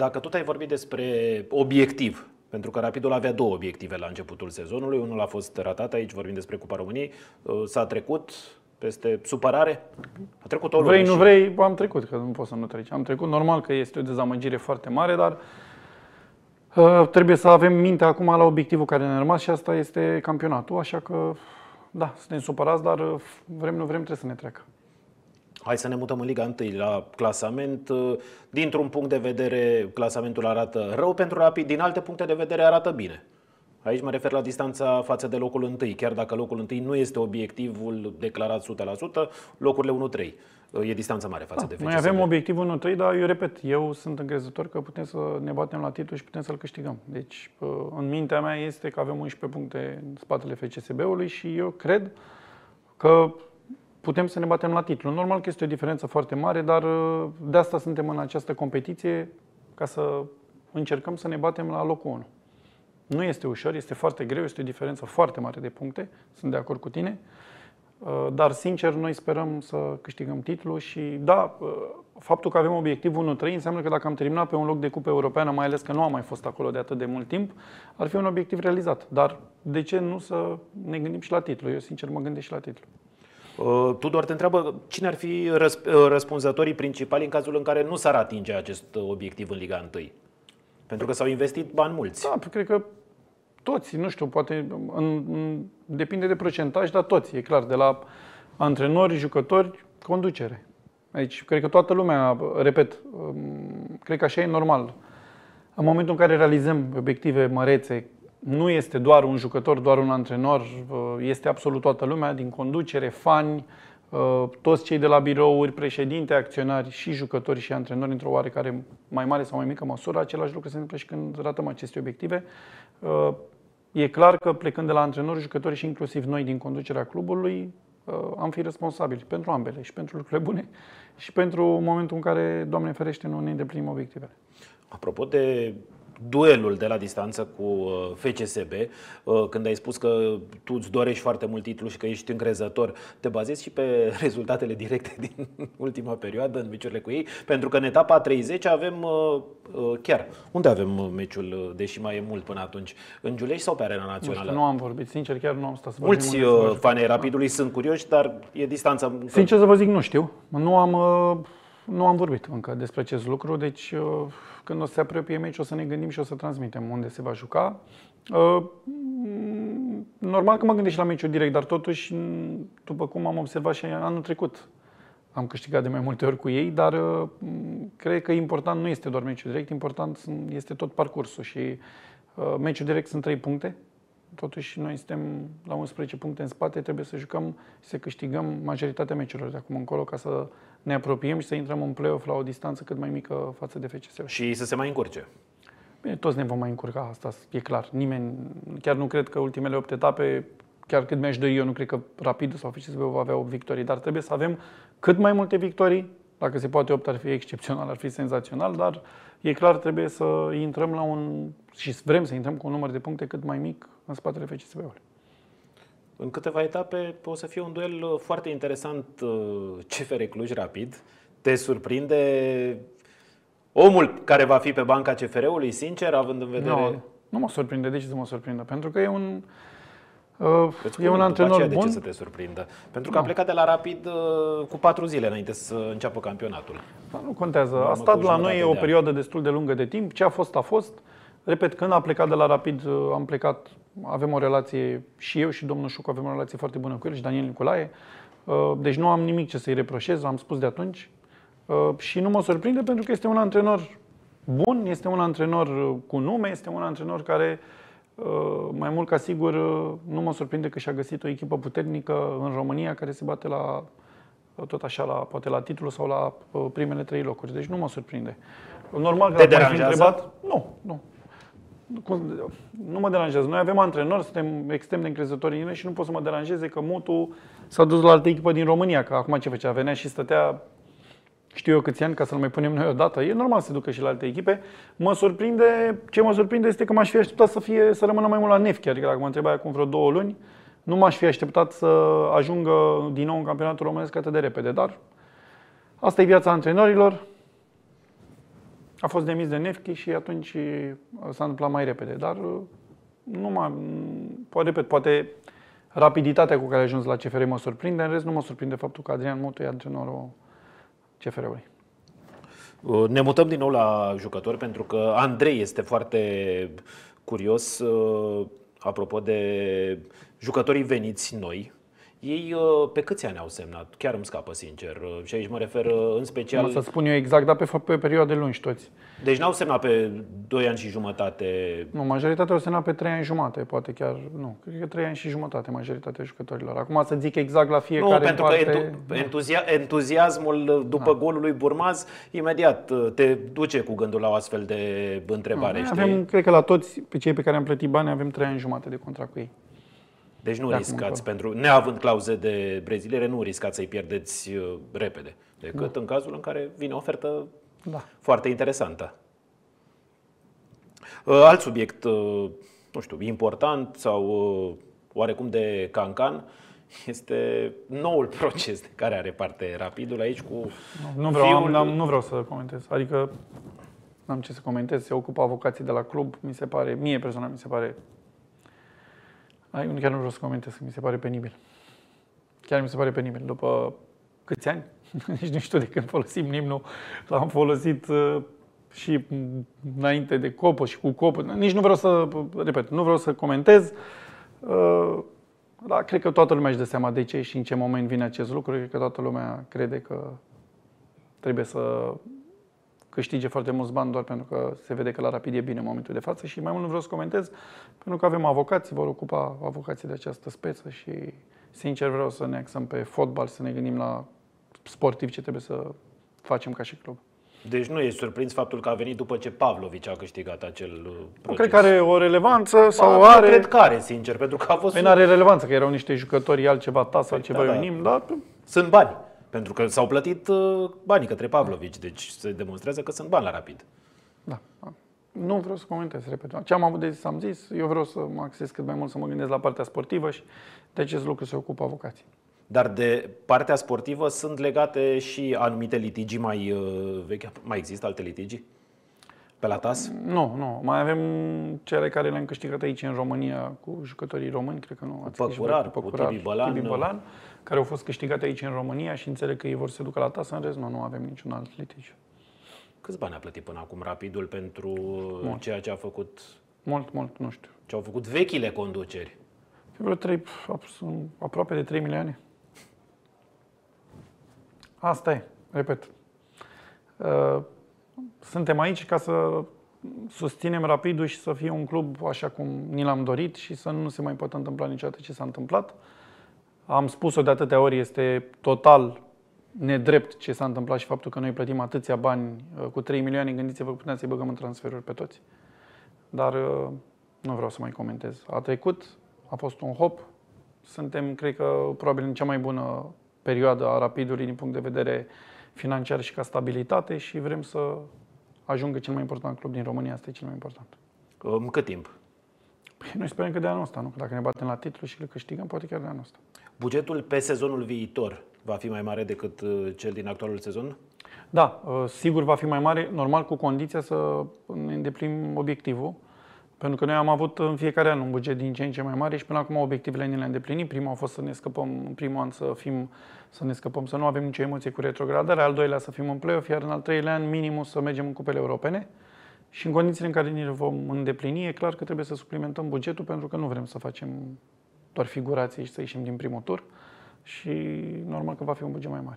dacă tot ai vorbit despre obiectiv, pentru că Rapidul avea două obiective la începutul sezonului. Unul a fost ratat, aici vorbim despre Cupa României. Uh, s-a trecut peste supărare? A trecut o Vrei, nu vrei, am trecut, că nu pot să nu treci. Am trecut, normal că este o dezamăgire foarte mare, dar uh, trebuie să avem minte acum la obiectivul care ne-a rămas și asta este campionatul, așa că da, suntem supărați, dar uh, vrem, nu vrem, trebuie să ne treacă. Hai să ne mutăm în Liga 1 la clasament. Uh, dintr-un punct de vedere, clasamentul arată rău pentru Rapid, din alte puncte de vedere arată bine. Aici mă refer la distanța față de locul întâi, chiar dacă locul întâi nu este obiectivul declarat 100%, locurile 1-3. E distanța mare față da, de FCSB. Noi avem obiectivul 1-3, dar eu repet, eu sunt încrezător că putem să ne batem la titlu și putem să-l câștigăm. Deci, în mintea mea este că avem 11 puncte în spatele FCSB-ului și eu cred că putem să ne batem la titlu. Normal că este o diferență foarte mare, dar de asta suntem în această competiție, ca să încercăm să ne batem la locul 1. Nu este ușor, este foarte greu, este o diferență foarte mare de puncte, sunt de acord cu tine. Uh, dar, sincer, noi sperăm să câștigăm titlul și, da, uh, faptul că avem obiectivul 1-3 înseamnă că dacă am terminat pe un loc de cupă europeană, mai ales că nu am mai fost acolo de atât de mult timp, ar fi un obiectiv realizat. Dar de ce nu să ne gândim și la titlu? Eu, sincer, mă gândesc și la titlu. Uh, Tudor te întreabă cine ar fi răspunzătorii principali în cazul în care nu s-ar atinge acest obiectiv în Liga 1? Pentru că s-au investit bani mulți. Da, cred că toți, nu știu, poate în, în, depinde de procentaj, dar toți, e clar, de la antrenori, jucători, conducere. Aici, cred că toată lumea, repet, um, cred că așa e normal. În momentul în care realizăm obiective mărețe, nu este doar un jucător, doar un antrenor, uh, este absolut toată lumea, din conducere, fani, uh, toți cei de la birouri, președinte, acționari și jucători și antrenori într-o oarecare mai mare sau mai mică măsură. Același lucru se întâmplă și când ratăm aceste obiective. Uh, E clar că plecând de la antrenori, jucători și inclusiv noi din conducerea clubului, uh, am fi responsabili pentru ambele, și pentru lucrurile bune și pentru momentul în care, Doamne ferește, nu ne îndeplinim obiectivele. Apropo de duelul de la distanță cu uh, FCSB, uh, când ai spus că tu îți dorești foarte mult titlu și că ești încrezător, te bazezi și pe rezultatele directe din ultima perioadă în meciurile cu ei? Pentru că în etapa 30 avem uh, chiar, unde avem meciul, deși mai e mult până atunci? În Giulești sau pe Arena Națională? Nu, știu, nu am vorbit, sincer, chiar nu am stat să Mulți fani Rapidului da. sunt curioși, dar e distanța... Sincer să vă zic, nu știu. Nu am nu am vorbit încă despre acest lucru, deci uh, când o să se apropie meci o să ne gândim și o să transmitem unde se va juca. Uh, normal că mă gândesc și la meciul direct, dar totuși, după cum am observat și anul trecut, am câștigat de mai multe ori cu ei, dar uh, cred că important nu este doar meciul direct, important este tot parcursul și meciul direct sunt 3 puncte, Totuși, noi suntem la 11 puncte în spate, trebuie să jucăm și să câștigăm majoritatea meciurilor de acum încolo ca să ne apropiem și să intrăm în play-off la o distanță cât mai mică față de FCSB. Și să se mai încurce. Bine, toți ne vom mai încurca, asta e clar. Nimeni, chiar nu cred că ultimele 8 etape, chiar cât mi-aș dori eu, nu cred că Rapid sau FCSB va avea 8 victorii, dar trebuie să avem cât mai multe victorii. Dacă se poate 8 ar fi excepțional, ar fi senzațional, dar e clar trebuie să intrăm la un și vrem să intrăm cu un număr de puncte cât mai mic în spatele FCSB-ului. În câteva etape o să fie un duel uh, foarte interesant uh, CFR Cluj Rapid. Te surprinde omul care va fi pe banca CFR-ului, sincer, având în vedere... Nu, nu mă surprinde. De ce să mă surprindă? Pentru că e un, Uh, e un antrenor bun. De ce să te surprindă? Pentru că no. a plecat de la Rapid uh, cu patru zile înainte să înceapă campionatul. Da, nu contează. A stat la noi o perioadă destul de lungă de timp. Ce a fost, a fost. Repet, când a plecat de la Rapid, uh, am plecat, avem o relație, și eu și domnul Șucu avem o relație foarte bună cu el și Daniel Nicolae. Uh, deci nu am nimic ce să-i reproșez, am spus de atunci. Uh, și nu mă surprinde pentru că este un antrenor bun, este un antrenor cu nume, este un antrenor care, mai mult ca sigur, nu mă surprinde că și-a găsit o echipă puternică în România care se bate la tot așa, la, poate la titlu sau la primele trei locuri. Deci nu mă surprinde. Normal că Te fi întrebat, nu, nu nu mă deranjează. Noi avem antrenori, suntem extrem de încrezători în ele și nu pot să mă deranjeze că Mutu s-a dus la altă echipă din România, că acum ce făcea? Venea și stătea știu eu câți ani ca să-l mai punem noi odată. E normal să se ducă și la alte echipe. Mă surprinde, ce mă surprinde este că m-aș fi așteptat să, fie, să rămână mai mult la Nefchi, adică dacă mă întrebai acum vreo două luni, nu m-aș fi așteptat să ajungă din nou în campionatul românesc atât de repede, dar asta e viața antrenorilor. A fost demis de Nefchi și atunci uh, s-a întâmplat mai repede. Dar uh, nu mai, poate, repet, poate rapiditatea cu care a ajuns la CFR mă surprinde, în rest nu mă surprinde faptul că Adrian Mutu e antrenorul CFR-ului. Uh, Ne mutăm din nou la jucători pentru că Andrei este foarte curios uh, apropo de jucătorii veniți noi. Ei uh, pe câți ani au semnat? Chiar îmi scapă sincer. Uh, Și aici mă refer uh, în special... Mă să spun eu exact, dar pe, fa- pe perioade lungi toți. Deci n-au semnat pe 2 ani și jumătate. Nu, majoritatea o semnat pe 3 ani jumate, poate chiar, nu, cred că 3 ani și jumătate majoritatea jucătorilor. Acum să zic exact la Nu, fiecare pentru în că parte, entu- entuzia- entuziasmul după golul lui Burmaz imediat uh, te duce cu gândul la o astfel de întrebare. Noi știi? avem, cred că la toți, pe cei pe care am plătit bani, avem 3 ani jumate de contract cu ei. Deci nu De acum riscați, pentru, neavând clauze de breziliere, nu riscați să-i pierdeți uh, repede, decât în cazul în care vine o ofertă Da. foarte interesantă. Uh, Alt subiect, uh, nu știu, important sau uh, oarecum de cancan, este noul proces de care are parte Rapidul aici cu Nu, nu, vreau, fiul- am, am, nu vreau să comentez. Adică n-am ce să comentez. Se ocupă avocații de la club. Mi se pare, mie personal, mi se pare... Ai, chiar nu vreau să comentez, că mi se pare penibil. Chiar mi se pare penibil. După câți ani? Nici nu știu de când folosim nimnul. L-am folosit uh, și înainte de copă și cu copă. Nici nu vreau să, repet, nu vreau să comentez. Uh, Dar cred că toată lumea își dă seama de ce și în ce moment vine acest lucru. Cred că toată lumea crede că trebuie să câștige foarte mulți bani doar pentru că se vede că la Rapid e bine în momentul de față și mai mult nu vreau să comentez pentru că avem avocați, vor ocupa avocații de această speță și sincer vreau să ne axăm pe fotbal, să ne gândim la sportiv ce trebuie să facem ca și club. Deci nu e surprins faptul că a venit după ce Pavlovici a câștigat acel uh, Nu proces. cred că are o relevanță sau Ba, are... Cred că are, sincer, pentru că a fost... Păi n-are relevanță, că erau niște jucători altceva tas, altceva da, da. Ionim, dar Sunt bani. Pentru că s-au plătit uh, banii către Pavlovici, deci se demonstrează că sunt bani la Rapid. Da. Nu vreau să comentez, repet. Ce am avut de zis, am zis. Eu vreau să mă axez cât mai mult să mă gândesc la partea sportivă și de acest lucru se ocupă avocații. Dar de partea sportivă sunt legate și anumite litigi mai uh, vechi. Mai există alte litigi? Pe la TAS? Nu, nu. Mai avem cele care le-am câștigat aici în România cu jucătorii români, cred că nu. ați scris și Păcurar, voi, cu Tibi Bălan, Tibi nu? Bălan, care au fost câștigate aici în România și înțeleg că ei vor să se ducă la TAS, în rest nu, nu avem niciun alt litigiu. Câți bani a plătit până acum Rapidul pentru uh, Mult. ceea ce a făcut, Mult, mult, nu știu. ce au făcut vechile conduceri? Vreo 3, aproape de 3 milioane. Asta e, repet. Uh, Suntem aici ca să susținem Rapidul și să fie un club așa cum ni l-am dorit și să nu se mai poată întâmpla niciodată ce s-a întâmplat. Am spus-o de atâtea ori, este total nedrept ce s-a întâmplat și faptul că noi plătim atâția bani uh, cu 3 milioane, gândiți-vă că putem să-i băgăm în transferuri pe toți. Dar uh, nu vreau să mai comentez. A trecut, a fost un hop. Suntem, cred că, probabil în cea mai bună perioadă a Rapidului din punct de vedere financiar și ca stabilitate și vrem să ajungă cel mai important club din România. Asta e cel mai important. În cât timp? Păi noi sperăm că de anul ăsta, nu? Că dacă ne batem la titlu și le câștigăm, poate chiar de anul ăsta. Bugetul pe sezonul viitor va fi mai mare decât uh, cel din actualul sezon? Da, uh, sigur va fi mai mare, normal cu condiția să ne îndeplinim obiectivul. Pentru că noi am avut în fiecare an un buget din ce în ce mai mare și până acum obiectivele ne le-am îndeplinit. Primul a fost să ne scăpăm, în primul an să fim, să ne scăpăm, să nu avem nicio emoție cu retrogradarea, al doilea să fim în play-off, iar în al treilea an minimul să mergem în cupele europene. Și în condițiile în care ne le vom îndeplini, e clar că trebuie să suplimentăm bugetul pentru că nu vrem să facem doar figurații și să ieșim din primul tur și normal că va fi un buget mai mare.